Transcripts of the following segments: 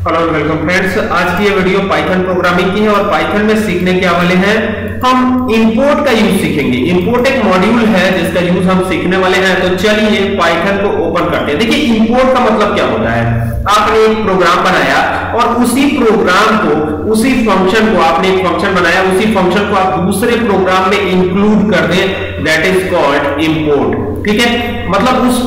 Hello welcome friends आज की ये वीडियो पाइथन प्रोग्रामिंग की है और पाइथन में सीखने के वाले हैं? हम इंपोर्ट का यूज़ सीखेंगे। इंपोर्ट एक मॉड्यूल है जिसका यूज़ हम सीखने वाले हैं। तो चलिए पाइथन को ओपन करते हैं। देखिए इंपोर्ट का मतलब क्या होता है? आपने एक प्रोग्राम बनाया और उसी प्रोग्राम को, उसी फ़ंक्शन को आपने एक फ़ंक्शन बनाया। उसी फ़ंक्शन को आप दूसरे प्रोग्राम में इंक्लूड कर दें। दैट इज़ कॉल्ड इंपोर्ट ठीक है? मतलब उस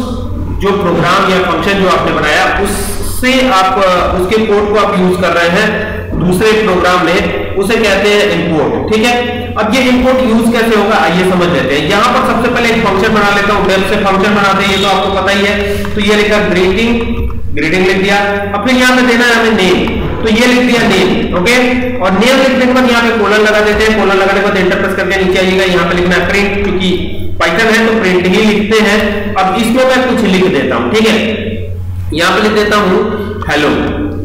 जो प्रोग्राम या फ़ंक्शन जो आपने बनाया, उस से आप उसके कोड को आप यूज़ कर रहे हैं दूसरे प्रोग्राम में, उसे कहते हैं इंपोर्ट ठीक है? अब ये इंपोर्ट यूज़ कैसे होगा? आइए समझ लेते हैं। यहाँ पर सबसे पहले एक फ़ंक्शन बना लेता हूँ। से फ़ंक्शन बनाते हैं, ये तो आपको पता ही है। तो ये लिखा ग्रीटिंग ग्रीटिंग लिख दिया। अब फिर यहाँ पे देना है हमें नेम तो ये लिख दिया नेम ओके और नेम लिखने के बाद यहाँ पे कोलन लगा देते हैं। कोलन लगाने के बाद एंटर प्रेस करके नीचे आइएगा। यहाँ पे लिखना है प्रिंट क्योंकि पाइथन है तो प्रिंट ही लिखते हैं। अब इसमें मैं कुछ लिख देता हूँ, ठीक है? यहाँ पे लिख देता हूँ हेलो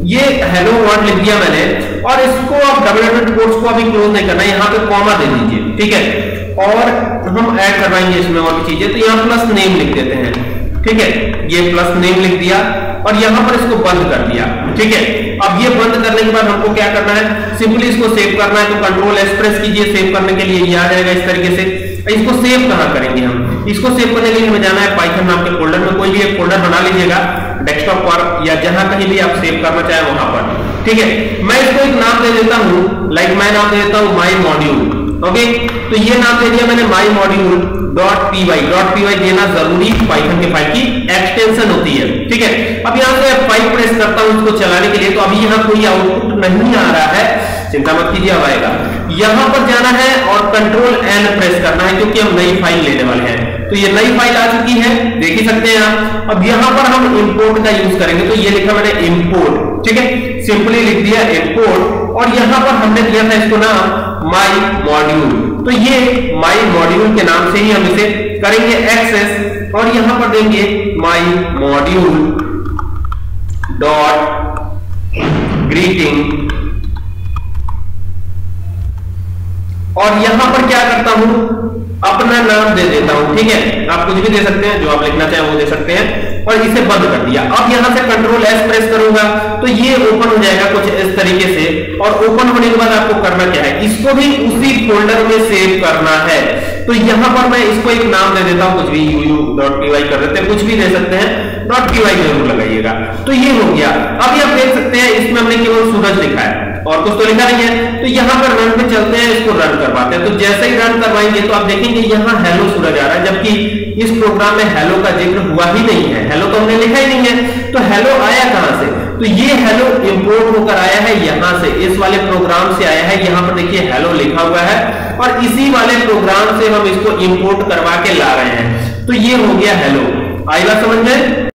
ये हेलो वर्ड लिख दिया मैंने, और इसको आप डबल एडेड कोट्स को अभी क्लोज नहीं करना, यहाँ पे कॉमा दे दीजिए, ठीक है? और हम ऐड करवाएँगे इसमें और भी चीज़ें तो यहाँ प्लस नेम लिख देते हैं, ठीक है? ये प्लस नेम लिख दिया, और यहाँ पर इसको बंद कर दिया, ठीक है? अब ये बंद करने के बाद हमको क्या करना है? सिंपली इसको सेव करना है तो कंट्रोल एस प्रेस कीजिए सेव करने के लिए ये आ जाएगा इस तरीके से। इसको सेव कहाँ करेंगे हम? इसको सेव करने के लिए हमें जाना है पाइथन नाम के फोल्डर में, कोई भी एक फोल्डर बना लीजिएगा। डेस्कटॉप पर या जहाँ कहीं भी आप सेव करना चाहे वहाँ पर। ठीक है? मैं इसको एक नाम दे देता हूँ लाइक मैं नाम दे देता हूँ माई मॉड्यूल ओके तो ये नाम दे दिया मैंने my module dot P Y dot P Y देना ज़रूरी पाइथन के फ़ाइल की एक्सटेंशन होती है। ठीक है? अब यहाँ से फ़ाइल प्रेस करता हूँ इसको चलाने के लिए तो अभी यहाँ कोई आउटपुट नहीं आ रहा है। चिंता मत कीजिए, अब आएगा। यहाँ पर जाना है और कंट्रोल एन प्रेस करना है, क्योंकि हम नई फ़ाइल लेने वाले हैं। तो ये नई फ़ाइल आ चुकी है, देख ही सकते हैं आप। अब यहाँ पर हम इंपोर्ट का यूज़ करेंगे तो ये लिखा मैंने इंपोर्ट ठीक है? सिंपली लिख दिया इंपोर्ट और यहाँ पर हमने दिया था इसको नाम माई मॉड्यूल तो ये माई मॉड्यूल के नाम से ही हम इसे करेंगे एक्सेस और यहाँ पर देंगे माई मॉड्यूल डॉट ग्रीटिंग और यहाँ पर क्या करता हूँ? अपना नाम दे देता हूँ, ठीक है? आप कुछ भी दे सकते हैं, जो आप लिखना चाहें वो दे सकते हैं, और इसे बंद कर दिया। अब यहाँ से कंट्रोल एस प्रेस करूँगा तो ये ओपन हो जाएगा कुछ इस तरीके से, और ओपन होने के बाद आपको करना क्या है? इसको भी उसी फोल्डर में सेव करना है। तो यहाँ पर मैं इसको एक नाम दे देता हूँ, कुछ भी यू डॉट पी कर देते हैं, कुछ भी दे सकते हैं डॉट पी ज़रूर लगाइएगा। तो ये हो गया। अब आप देख सकते हैं, इसमें हमने केवल सूरज लिखा है, और कुछ तो लिखा नहीं है। तो यहाँ पर चलते हैं, इसको रन करवाते हैं। तो जैसे ही रन करवाएँगे तो आप देखेंगे यहाँ हेलो सूरज आ रहा है, जबकि इस प्रोग्राम में हेलो का ज़िक्र हुआ ही नहीं है। हेलो तो हमने लिखा ही नहीं है। तो हेलो आया कहाँ से? तो ये हेलो इंपोर्ट होकर आया है यहाँ से। इस वाले प्रोग्राम से आया है, यहाँ पर देखिए हेलो लिखा हुआ है। और इसी वाले प्रोग्राम से हम इसको इंपोर्ट करवा के ला रहे हैं। तो ये हो गया हेलो आएगा समझ में?